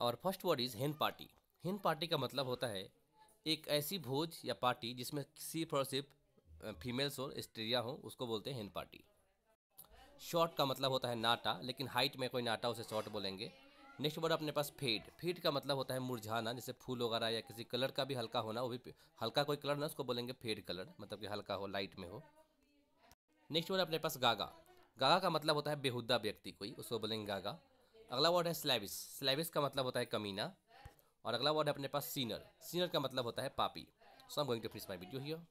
और first word is hen party hen party का मतलब होता है एक ऐसी भोज या पार्टी जिसमें सिर्फ़ और सिर्फ़ फीमेल्स हो, स्त्रियाँ हो, उसको बोलते हैं हेन पार्टी शॉर्ट का मतलब होता है नाटा, लेकिन हाइट में कोई नाटा उसे शॉर्ट बोलेंगे. नेक्स्ट वर्ड अपने पास फेड फेड का मतलब होता है मुरझाना, जैसे फूल वगैरह या किसी कलर का भी हल्का होना, वो भी हल्का कोई कलर ना, उसको बोलेंगे फेड कलर मतलब कि हल्का हो लाइट में हो. नेक्स्ट वर्ड अपने पास गागा गागा का मतलब होता है बेहुदा व्यक्ति कोई, उसको बोलेंगे गागा अगला वर्ड है स्लेविस स्लेविस का मतलब होता है कमीना और अगला वर्ड है अपने पास सीनर सीनर का मतलब होता है पापी. So am going to finish my video here